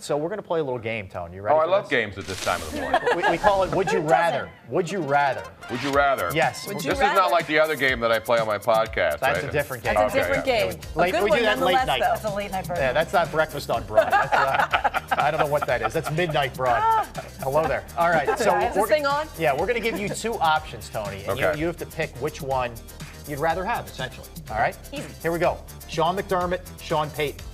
So we're going to play a little game, Tone. You ready? Oh, I for love this? games at this time of the morning. We, we call it Would You Rather. Would you rather? Would you rather? Yes. Would This you is rather? not like the other game that I play on my podcast. That's right? a different game. That's a Okay, different yeah. game. Late- a good we one do that late night. though. That's a late night version. Yeah, that's not breakfast on broad. That's, uh, I don't know what that is. That's midnight broad. Hello there. All right. So Is this we're- thing on? Yeah, we're going to give you two options, Tony, and Okay. you, you have to pick which one you'd rather have, essentially. All right. Easy. Here we go. Sean McDermott, Sean Payton.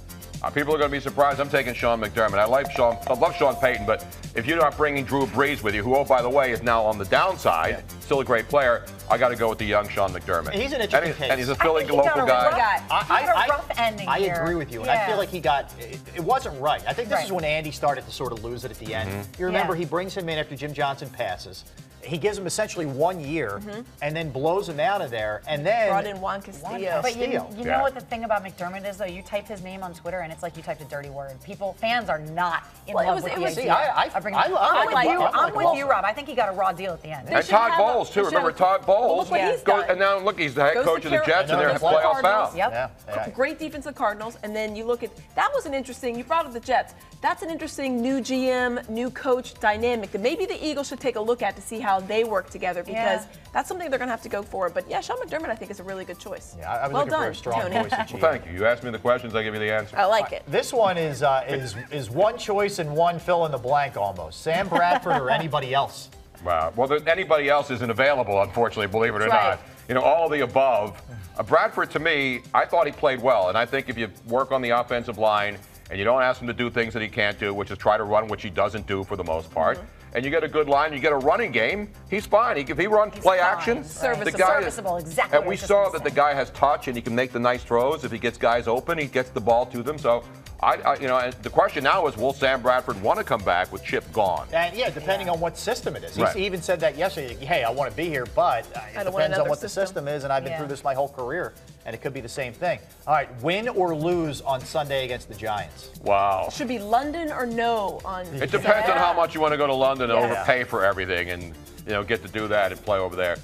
Uh, people are going to be surprised. I'm taking Sean McDermott. I like Sean. I love Sean Payton, but if you're not bringing Drew Brees with you, who, oh by the way, is now on the downside, Yeah. still a great player, I got to go with the young Sean McDermott. He's an interesting and, he- case. and he's a Philly think he local a guy. rough- guy. He had a rough ending I here. agree with you, and I feel like he got it, it wasn't right. I think this Right. is when Andy started to sort of lose it at the end. Mm-hmm. You remember Yeah. he brings him in after Jim Johnson passes. He gives him essentially one year, mm-hmm. and then blows him out of there, and then Brought in Juan Castillo. But you, you Yeah. know what the thing about McDermott is, though? You type his name on Twitter, and it's like you typed a dirty word. People, fans are not in Well, it love was- with it the was- idea See, I- I- of bringing. I- I I'm with you. I I'm with you, Rob. I think he got a raw deal at the end. And Todd have a- Bowles too. Remember Todd Bowles? Look what Yeah. he's Goes- done. and now look, he's the head Goes coach of the Jets, and they're Goes playoff Cardinals. bound. Yep. yeah, yeah. Great defense of the Cardinals, and then you look at that was an interesting. You brought up the Jets. That's an interesting new GM, new coach dynamic that maybe the Eagles should take a look at to see how they work together because Yeah. that's something they're going to have to go for. But yeah, Sean McDermott I think is a really good choice. Yeah, I I was well looking done, for a strong Tony. voice. Well, thank you. You asked me the questions, I give you the answer. I like it. This one is uh, is is one choice and one fill in the blank almost. Sam Bradford or anybody else. Wow. Well, there, anybody else isn't available, unfortunately, believe it or right. not. You know, all of the above. Uh, Bradford, to me, I thought he played well. And I think if you work on the offensive line and you don't ask him to do things that he can't do, which is try to run, which he doesn't do for the most part, and you get a good line, you get a running game, he's fine. He, if he runs play fine. action, Serviceable. the guy is- exactly And we saw that the guy has touch and he can make the nice throws. If he gets guys open, he gets the ball to them. So, I, I you know, and the question now is, will Sam Bradford want to come back with Chip gone? And yeah, depending on what system it is. He Right. he even said that yesterday. Hey, I want to be here, but uh, it depends on another what the system. system is, and I've been Yeah. through this my whole career, and it could be the same thing. All right, win or lose on Sunday against the Giants. Wow. Should be London or no on. It depends on how much you want to go to London and Yeah. overpay for everything and you know get to do that and play over there.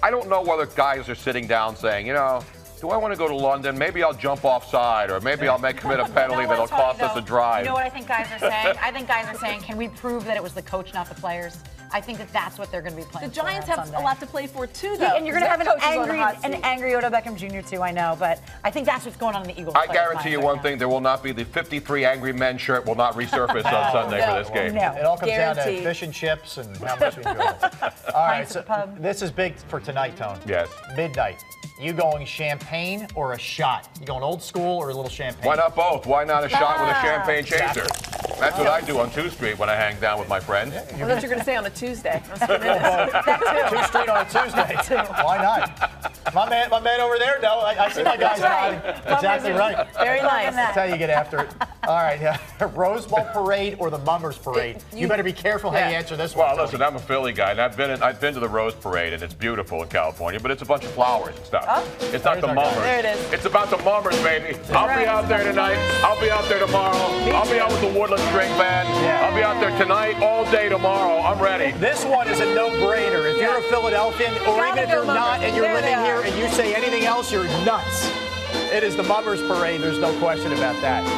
I don't know whether guys are sitting down saying, you know, do I want to go to London? Maybe I'll jump offside or maybe I'll make commit a penalty You know that'll what, Tony, cost us a drive. You know what I think guys are saying? I think guys are saying, can we prove that it was the coach, not the players? I think that that's what they're going to be playing. for Giants on have Sunday. a lot to play for too, though. Yeah, and you're going to have an Their coach is on the angry, hot an angry Odell Beckham Jr. too. I know, but I think that's what's going on in the Eagles. I guarantee you minds one right thing: there will not be the 53 angry men shirt will not resurface on Sunday no. for this game. No. It all comes down to fish and chips and how much we enjoy it. All right, so pub. this is big for tonight, Tone. Yes. Midnight. You going champagne or a shot? You going old school or a little champagne? Why not both? Why not a shot with a champagne chaser? That's what I do on 2 Street when I hang down with my friends. I thought you were going to say on a Tuesday. Two Street on a Tuesday. Why not? My man, my man over there. No, I, I see my guys right. Exactly right. Very nice. That's how you get after it. All right, yeah. Rose Bowl parade or the Mummers parade? you, you- better be careful how you answer this Well, one. Tony. listen, I'm a Philly guy, and I've been in, I've been to the Rose Parade, and it's beautiful in California, but it's a bunch of flowers and stuff. Oh. It's not the our guy. mummers. There it is. It's about the mummers, baby. I'll be out there tonight. I'll be out there tomorrow. I'll be out with the Woodland String Band. Yeah. I'll be out there tonight, all day tomorrow. I'm ready. This one is a no-brainer. If you're a Philadelphian, or even if you're not, say anything else, you're nuts. It is the Mummers Parade. There's no question about that.